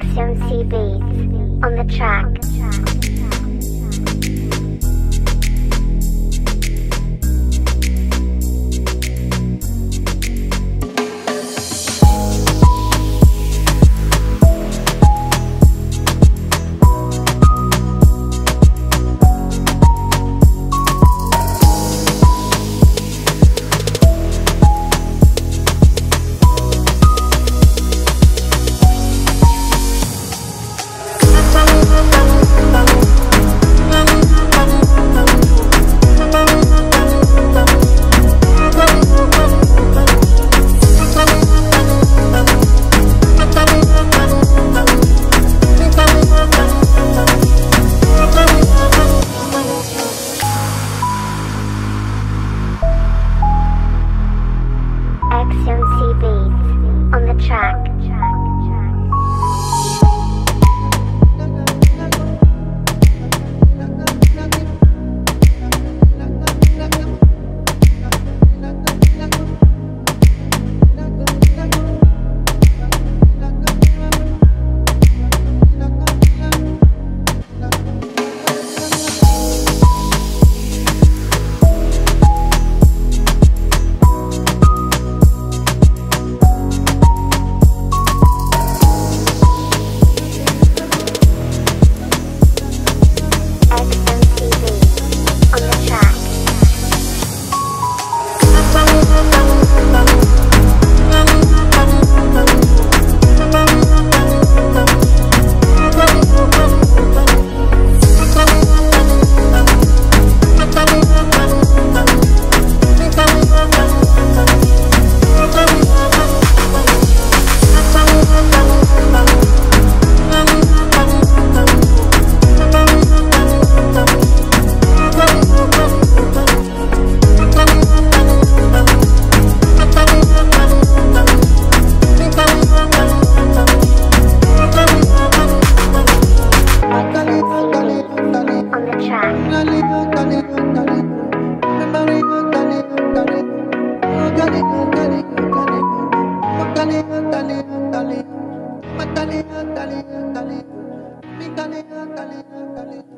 SMC Beats on the track. Thank you.